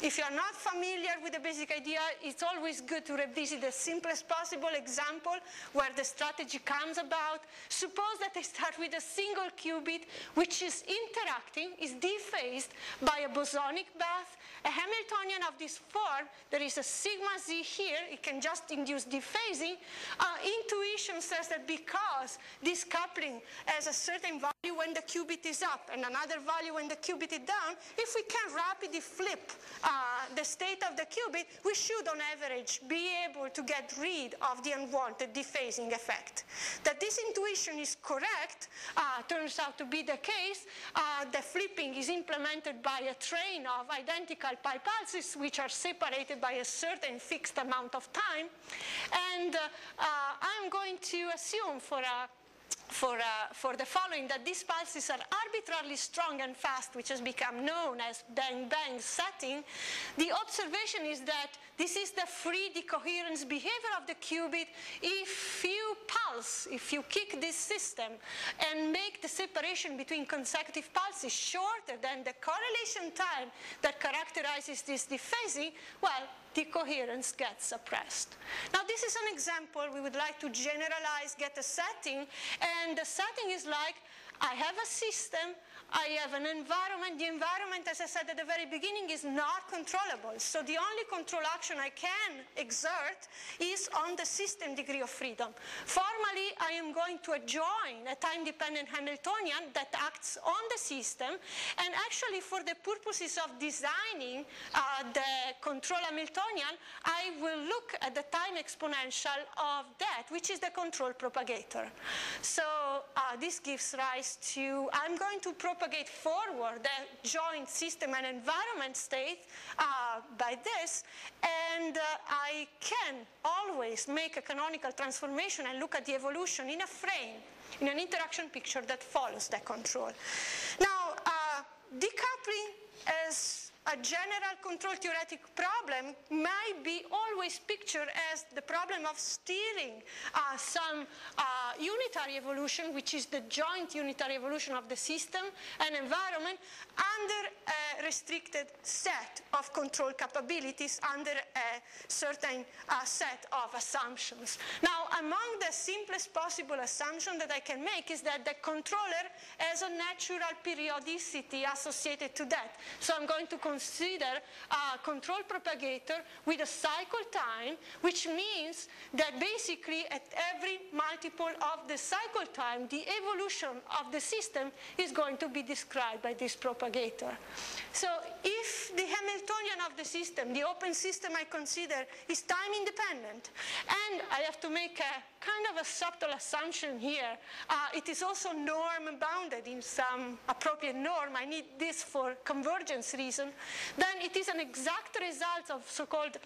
if you're not familiar with the basic idea, it's always good to revisit the simplest possible example where the strategy comes about. Suppose that I start with a single qubit which is interacting, is dephased by a bosonic bath a Hamiltonian of this form, there is a sigma z here, it can just induce dephasing. Uh, intuition says that because this coupling has a certain value when the qubit is up and another value when the qubit is down, if we can rapidly flip uh, the state of the qubit, we should on average be able to get rid of the unwanted dephasing effect. That this intuition is correct uh, turns out to be the case. Uh, the flipping is implemented by a train of identical pi pulses which are separated by a certain fixed amount of time. And uh, uh I'm going to assume for a for, uh, for the following, that these pulses are arbitrarily strong and fast, which has become known as bang-bang setting, the observation is that this is the free decoherence behavior of the qubit. If you pulse, if you kick this system and make the separation between consecutive pulses shorter than the correlation time that characterizes this dephasing, well, decoherence gets suppressed. Now this is an example we would like to generalize, get a setting, and the setting is like I have a system I have an environment. The environment, as I said at the very beginning, is not controllable. So the only control action I can exert is on the system degree of freedom. Formally, I am going to adjoin a time-dependent Hamiltonian that acts on the system. And actually, for the purposes of designing uh, the control Hamiltonian, I will look at the time exponential of that, which is the control propagator. So uh, this gives rise to, I'm going to propagate propagate forward the joint system and environment state uh, by this, and uh, I can always make a canonical transformation and look at the evolution in a frame, in an interaction picture that follows the control. Now, uh, decoupling as a general control theoretic problem might be always pictured as the problem of steering uh, some uh, unitary evolution, which is the joint unitary evolution of the system and environment, under a restricted set of control capabilities, under a certain uh, set of assumptions. Now, among the simplest possible assumption that I can make is that the controller has a natural periodicity associated to that. So I'm going to consider a control propagator with a cycle time, which means that basically at every multiple of the cycle time, the evolution of the system is going to be described by this propagator. So if the Hamiltonian of the system, the open system I consider, is time independent, and I have to make a kind of a subtle assumption here, uh, it is also norm bounded in some appropriate norm. I need this for convergence reason. Then it is an exact result of so-called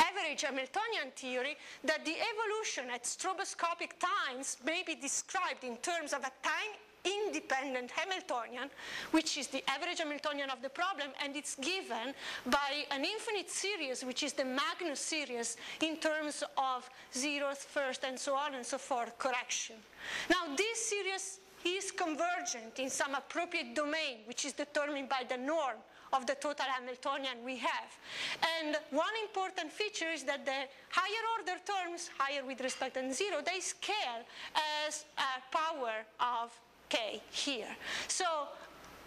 average Hamiltonian theory that the evolution at stroboscopic times may be described in terms of a time independent Hamiltonian, which is the average Hamiltonian of the problem, and it's given by an infinite series, which is the Magnus series, in terms of zeroth, first, and so on and so forth correction. Now, this series is convergent in some appropriate domain, which is determined by the norm of the total Hamiltonian we have. And one important feature is that the higher order terms, higher with respect to zero, they scale as a power of k here. So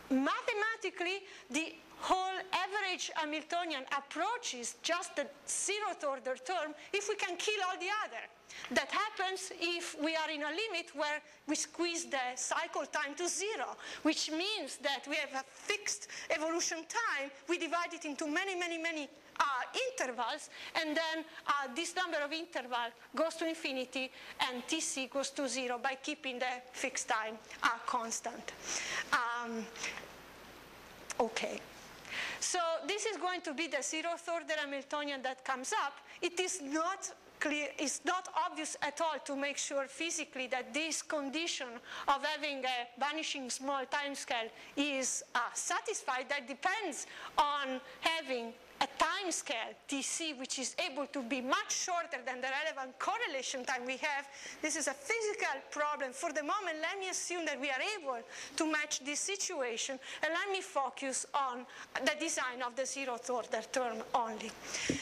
mathematically, the whole average Hamiltonian approaches just the zeroth order term if we can kill all the other. That happens if we are in a limit where we squeeze the cycle time to zero, which means that we have a fixed evolution time. We divide it into many, many, many uh, intervals, and then uh, this number of interval goes to infinity, and Tc goes to zero by keeping the fixed time uh, constant. Um, okay. So this is going to be the zeroth order Hamiltonian that comes up. It is not clear, it's not obvious at all to make sure physically that this condition of having a vanishing small timescale is uh, satisfied. That depends on having a time scale, Tc, which is able to be much shorter than the relevant correlation time we have. This is a physical problem. For the moment, let me assume that we are able to match this situation, and let me focus on the design of the zeroth order term only.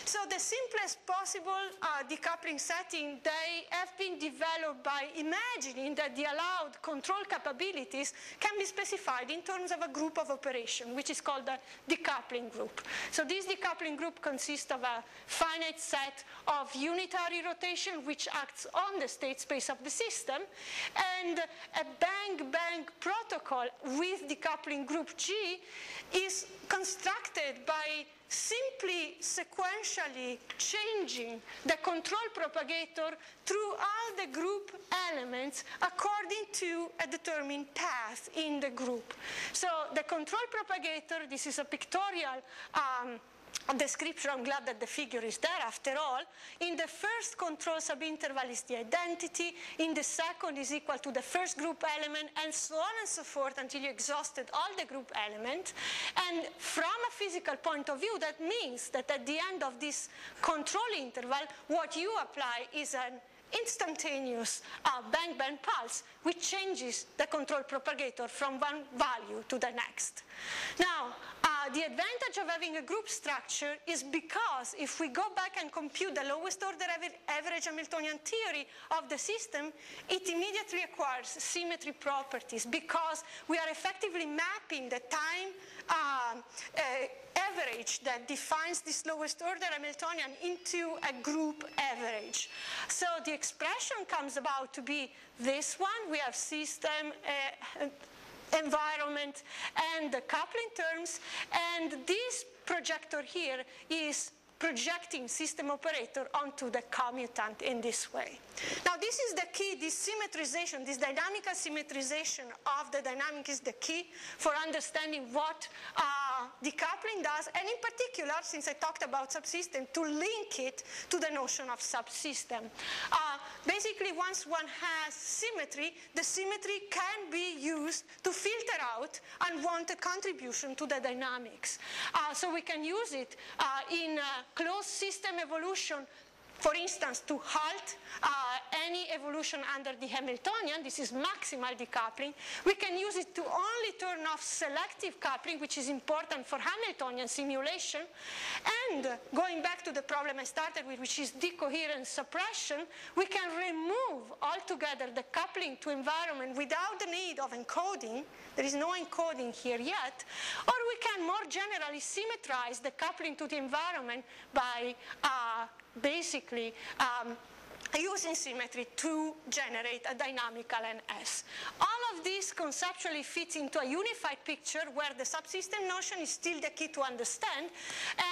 So the simplest possible uh, decoupling setting, they have been developed by imagining that the allowed control capabilities can be specified in terms of a group of operation, which is called the decoupling group. So this decoupling group consists of a finite set of unitary rotation which acts on the state space of the system and a bang-bang protocol with decoupling group G is constructed by simply sequentially changing the control propagator through all the group elements according to a determined path in the group. So the control propagator, this is a pictorial um, description, I'm glad that the figure is there after all. In the first control subinterval is the identity, in the second is equal to the first group element, and so on and so forth until you exhausted all the group elements. And from a physical point of view, that means that at the end of this control interval, what you apply is an instantaneous uh, bang-bang pulse, which changes the control propagator from one value to the next. Now, uh, the advantage of having a group structure is because if we go back and compute the lowest order average Hamiltonian theory of the system, it immediately acquires symmetry properties because we are effectively mapping the time uh, uh, average that defines this lowest order Hamiltonian into a group average. So the expression comes about to be this one. We have system uh, environment and the coupling terms. And this projector here is projecting system operator onto the commutant in this way. Now this is the key, this symmetrization, this dynamical symmetrization of the dynamic is the key for understanding what uh, decoupling does, and in particular, since I talked about subsystem, to link it to the notion of subsystem. Uh, basically, once one has symmetry, the symmetry can be used to filter out unwanted contribution to the dynamics. Uh, so we can use it uh, in closed system evolution for instance, to halt uh, any evolution under the Hamiltonian, this is maximal decoupling. We can use it to only turn off selective coupling, which is important for Hamiltonian simulation. And going back to the problem I started with, which is decoherence suppression, we can remove altogether the coupling to environment without the need of encoding. There is no encoding here yet. Or we can more generally symmetrize the coupling to the environment by uh, basically um, using symmetry to generate a dynamical NS. All of this conceptually fits into a unified picture where the subsystem notion is still the key to understand.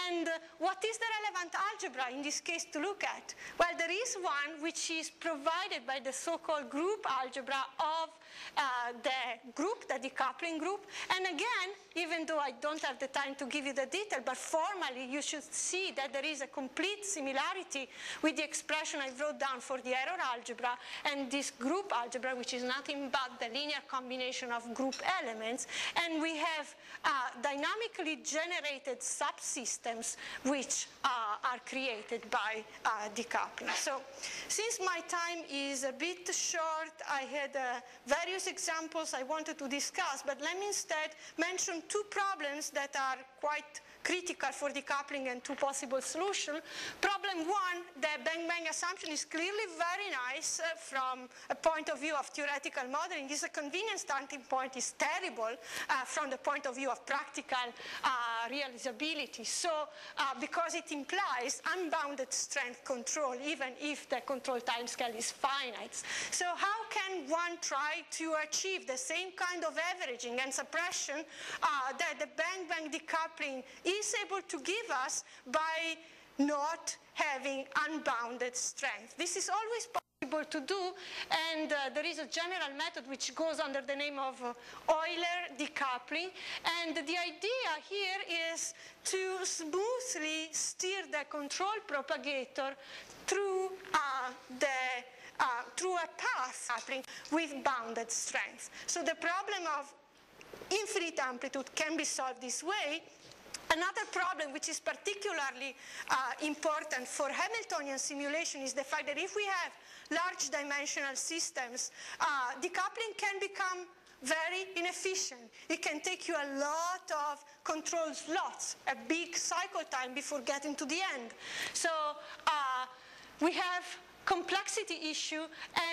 And uh, what is the relevant algebra in this case to look at? Well, there is one which is provided by the so-called group algebra of uh, the group, the decoupling group. And again, even though I don't have the time to give you the detail, but formally you should see that there is a complete similarity with the expression I wrote down for the error algebra and this group algebra, which is nothing but the linear combination of group elements. And we have uh, dynamically generated subsystems which uh, are created by uh, decoupling. So since my time is a bit short, I had uh, various examples I wanted to discuss, but let me instead mention two problems that are quite critical for decoupling and two possible solutions. Problem one, the bang-bang assumption is clearly very nice uh, from a point of view of theoretical modeling. It's a convenient starting point is terrible uh, from the point of view of practical uh, realizability. So uh, because it implies unbounded strength control, even if the control timescale is finite. So how can one try to achieve the same kind of averaging and suppression uh, that the bang-bang decoupling is able to give us by not having unbounded strength. This is always possible to do, and uh, there is a general method which goes under the name of uh, Euler decoupling, and the idea here is to smoothly steer the control propagator through uh, the uh, through a path coupling with bounded strength. So the problem of infinite amplitude can be solved this way, Another problem which is particularly uh, important for Hamiltonian simulation is the fact that if we have large dimensional systems, uh, decoupling can become very inefficient. It can take you a lot of control slots, a big cycle time before getting to the end. So uh, we have complexity issue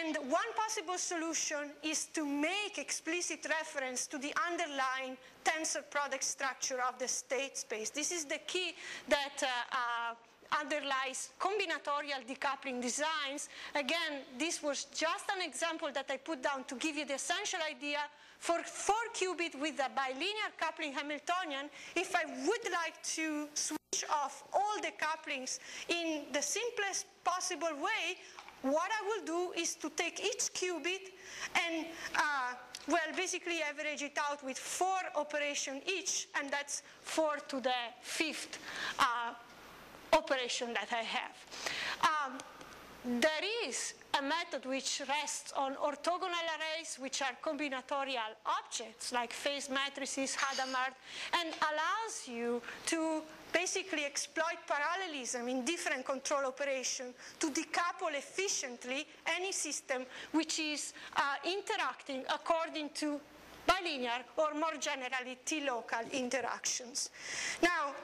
and one possible solution is to make explicit reference to the underlying tensor product structure of the state space. This is the key that uh, uh, underlies combinatorial decoupling designs. Again, this was just an example that I put down to give you the essential idea. For 4 qubit with a bilinear coupling Hamiltonian, if I would like to switch off all the couplings in the simplest possible way, what I will do is to take each qubit and, uh, well, basically average it out with four operations each, and that's four to the fifth uh, operation that I have. Um, there is a method which rests on orthogonal arrays, which are combinatorial objects like phase matrices, Hadamard, and allows you to basically exploit parallelism in different control operations to decouple efficiently any system which is uh, interacting according to bilinear or more generally T-local interactions. Now,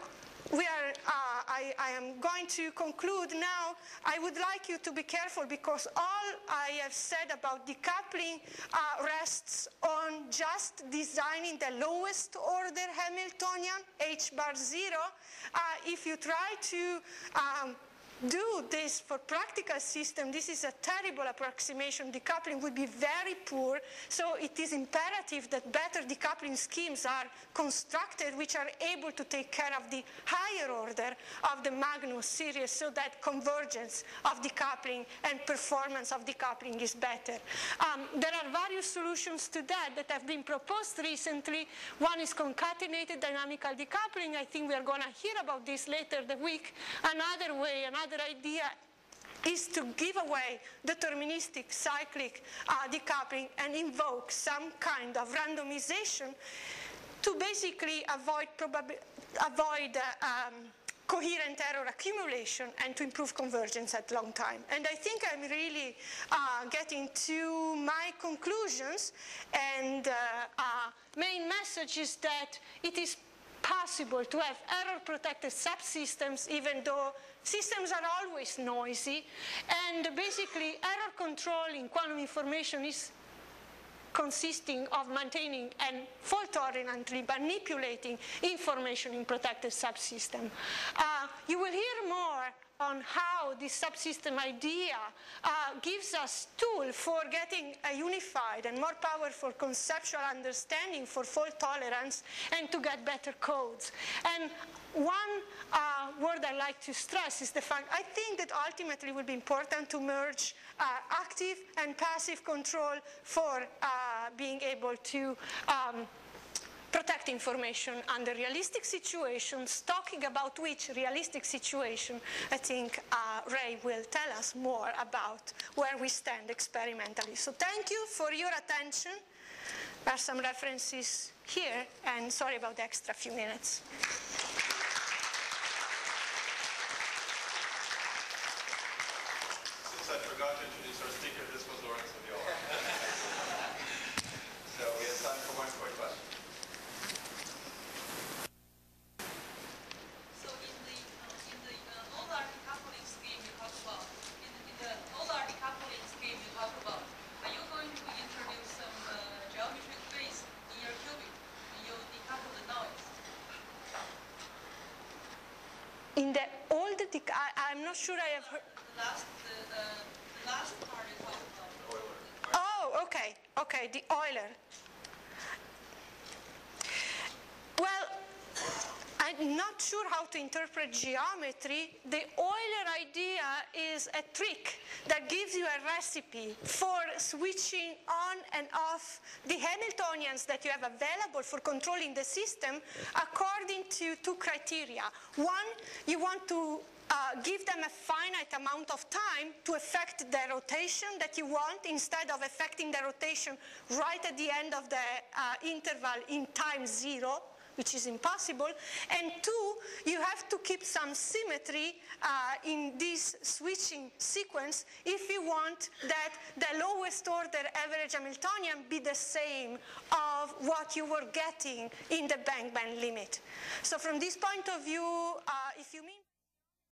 we are, uh, I, I, am going to conclude now. I would like you to be careful because all I have said about decoupling uh, rests on just designing the lowest order Hamiltonian, h bar zero. Uh, if you try to um, do this for practical system, this is a terrible approximation. Decoupling would be very poor, so it is imperative that better decoupling schemes are constructed which are able to take care of the higher order of the Magnus series so that convergence of decoupling and performance of decoupling is better. Um, there are various solutions to that that have been proposed recently. One is concatenated dynamical decoupling. I think we are going to hear about this later the week. Another way, another idea is to give away deterministic cyclic uh, decoupling and invoke some kind of randomization to basically avoid, avoid uh, um, coherent error accumulation and to improve convergence at long time. And I think I'm really uh, getting to my conclusions and uh, uh, main message is that it is possible to have error-protected subsystems even though systems are always noisy and basically error control in quantum information is consisting of maintaining and fault-tolerantly manipulating information in protected subsystem. Uh, you will hear more on how this subsystem idea uh, gives us tool for getting a unified and more powerful conceptual understanding for fault tolerance and to get better codes. And one uh, word I like to stress is the fact I think that ultimately will be important to merge uh, active and passive control for uh, being able to um, protect information under realistic situations, talking about which realistic situation I think uh, Ray will tell us more about where we stand experimentally. So thank you for your attention. There are some references here, and sorry about the extra few minutes. I forgot to introduce our speaker, this was Viola. so we have time for one quick question. So in the uh, in the uh, Euler decoupling scheme you talk about, in, in the Euler decoupling scheme you talk about, are you going to introduce some uh, geometric phase in your qubit and you decouple the noise? In the old, I, I'm not sure I have heard. The last the, uh, the last part you talk about. Oh, okay, okay, the Euler. Well, I'm not sure how to interpret geometry. The Euler idea is a trick that gives you a recipe for switching on and off the Hamiltonians that you have available for controlling the system according to two criteria. One, you want to uh, give them a finite amount of time to affect the rotation that you want instead of affecting the rotation right at the end of the uh, interval in time zero which is impossible. And two, you have to keep some symmetry uh, in this switching sequence if you want that the lowest order average Hamiltonian be the same of what you were getting in the bang bang limit. So from this point of view, uh, if you mean